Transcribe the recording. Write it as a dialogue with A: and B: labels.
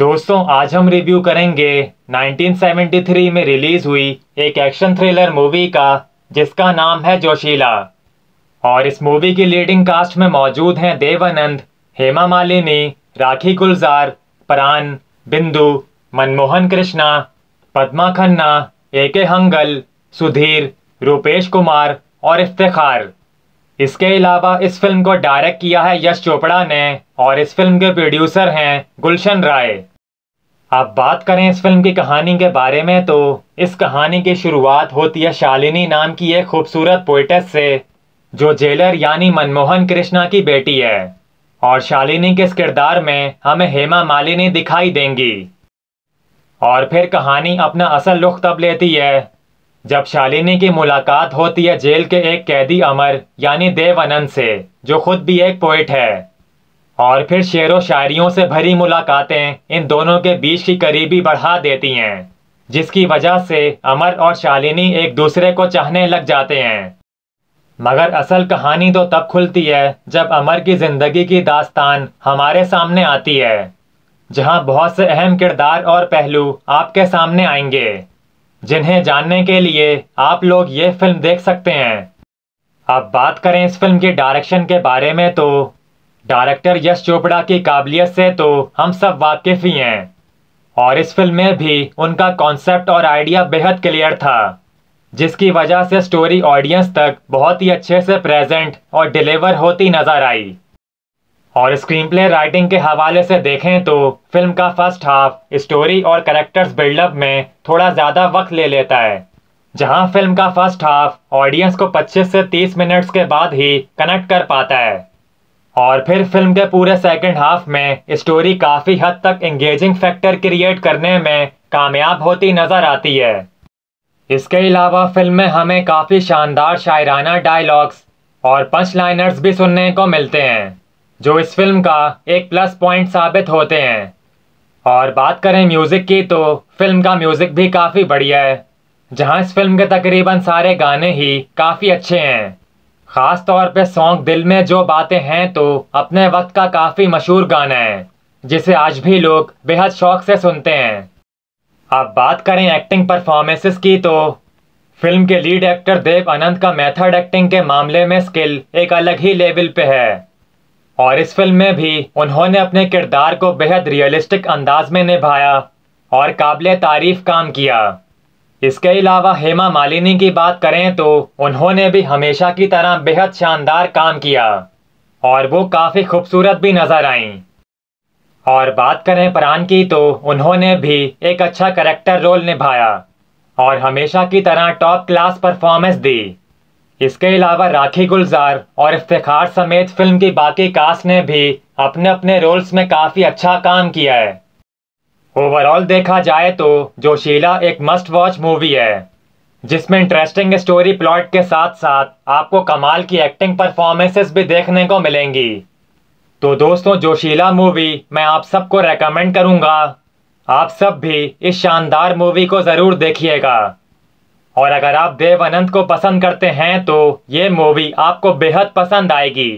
A: दोस्तों, आज हम रिव्यू करेंगे 1973 में रिलीज़ हुई एक एक्शन थ्रिलर मूवी का, जिसका नाम है जोशीला। और इस मूवी की लीडिंग कास्ट में मौजूद हैं देवानंद, हेमा मालिनी, राखी गुलजार, परान, बिंदु, मनमोहन कृष्णा, पद्मा खन्ना ए के हंगल, सुधीर, रूपेश कुमार और इफ्तार इसके अलावा इस फ़िल्म को डायरेक्ट किया है यश चोपड़ा ने और इस फ़िल्म के प्रोड्यूसर हैं गुलशन राय। अब बात करें इस फ़िल्म की कहानी के बारे में तो इस कहानी की शुरुआत होती है शालिनी नाम की एक खूबसूरत पोइटस से, जो जेलर यानी मनमोहन कृष्णा की बेटी है। और शालिनी के इस किरदार में हमें हेमा मालिनी दिखाई देंगी। और फिर कहानी अपना असल रुख तब लेती है, जब शालिनी की मुलाकात होती है जेल के एक कैदी अमर, यानी देवानंद से, जो खुद भी एक पोइट है। और फिर शेर व शायरियों से भरी मुलाकातें इन दोनों के बीच की करीबी बढ़ा देती हैं, जिसकी वजह से अमर और शालिनी एक दूसरे को चाहने लग जाते हैं। मगर असल कहानी तो तब खुलती है जब अमर की ज़िंदगी की दास्तान हमारे सामने आती है, जहाँ बहुत से अहम किरदार और पहलू आपके सामने आएँगे, जिन्हें जानने के लिए आप लोग ये फ़िल्म देख सकते हैं। अब बात करें इस फ़िल्म की डायरेक्शन के बारे में तो डायरेक्टर यश चोपड़ा की काबिलियत से तो हम सब वाकिफ ही हैं। और इस फ़िल्म में भी उनका कॉन्सेप्ट और आइडिया बेहद क्लियर था, जिसकी वजह से स्टोरी ऑडियंस तक बहुत ही अच्छे से प्रेजेंट और डिलीवर होती नज़र आई। और स्क्रीन प्ले राइटिंग के हवाले से देखें तो फ़िल्म का फ़र्स्ट हाफ़ स्टोरी और करेक्टर्स बिल्डअप में थोड़ा ज़्यादा वक्त ले लेता है, जहाँ फ़िल्म का फ़र्स्ट हाफ़ ऑडियंस को 25 से 30 मिनट्स के बाद ही कनेक्ट कर पाता है। और फिर फ़िल्म के पूरे सेकंड हाफ़ में स्टोरी काफ़ी हद तक एंगेजिंग फैक्टर क्रिएट करने में कामयाब होती नज़र आती है। इसके अलावा फ़िल्म में हमें काफ़ी शानदार शायराना डायलॉग्स और पंच लाइनर्स भी सुनने को मिलते हैं, जो इस फ़िल्म का एक प्लस पॉइंट साबित होते हैं। और बात करें म्यूज़िक की तो फ़िल्म का म्यूज़िक भी काफ़ी बढ़िया है, जहाँ इस फ़िल्म के तकरीबन सारे गाने ही काफ़ी अच्छे हैं। ख़ास तौर पे सॉन्ग दिल में जो बातें हैं तो अपने वक्त का काफ़ी मशहूर गाना है, जिसे आज भी लोग बेहद शौक से सुनते हैं। अब बात करें एक्टिंग परफॉर्मेंसेस की तो फ़िल्म के लीड एक्टर देव अनंत का मेथड एक्टिंग के मामले में स्किल एक अलग ही लेवल पे है। और इस फ़िल्म में भी उन्होंने अपने किरदार को बेहद रियलिस्टिक अंदाज में निभाया और काबिल तारीफ़ काम किया। इसके अलावा हेमा मालिनी की बात करें तो उन्होंने भी हमेशा की तरह बेहद शानदार काम किया और वो काफ़ी खूबसूरत भी नज़र आईं। और बात करें प्राण की तो उन्होंने भी एक अच्छा करेक्टर रोल निभाया और हमेशा की तरह टॉप क्लास परफॉर्मेंस दी। इसके अलावा राखी गुलजार और इफ्तार समेत फ़िल्म की बाकी कास्ट ने भी अपने अपने रोल्स में काफ़ी अच्छा काम किया है। ओवरऑल देखा जाए तो जोशीला एक मस्ट वॉच मूवी है, जिसमें इंटरेस्टिंग स्टोरी प्लॉट के साथ साथ आपको कमाल की एक्टिंग परफॉर्मेंसेस भी देखने को मिलेंगी। तो दोस्तों जोशीला मूवी मैं आप सबको रेकमेंड करूँगा, आप सब भी इस शानदार मूवी को ज़रूर देखिएगा। और अगर आप देव अनंत को पसंद करते हैं तो ये मूवी आपको बेहद पसंद आएगी।